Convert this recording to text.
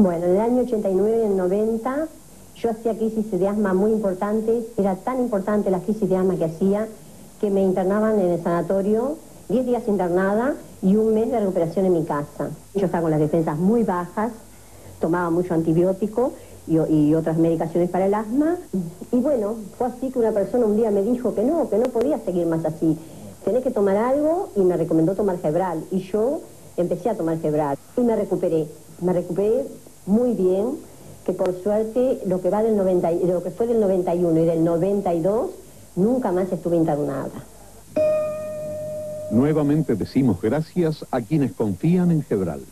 Bueno, en el año 89 y el 90 yo hacía crisis de asma muy importantes, era tan importante la crisis de asma que hacía que me internaban en el sanatorio, 10 días internada y un mes de recuperación en mi casa. Yo estaba con las defensas muy bajas, tomaba mucho antibiótico y, y, otras medicaciones para el asma. Y bueno, fue así que una persona un día me dijo que no, que no podía seguir más así. Tenés que tomar algo y me recomendó tomar Gebral. Y yo empecé a tomar Gebral y me recuperé. Me recuperé muy bien, que por suerte lo que, va del 90, lo que fue del 91 y del 92, nunca más estuve internada. Nuevamente decimos gracias a quienes confían en Gebral.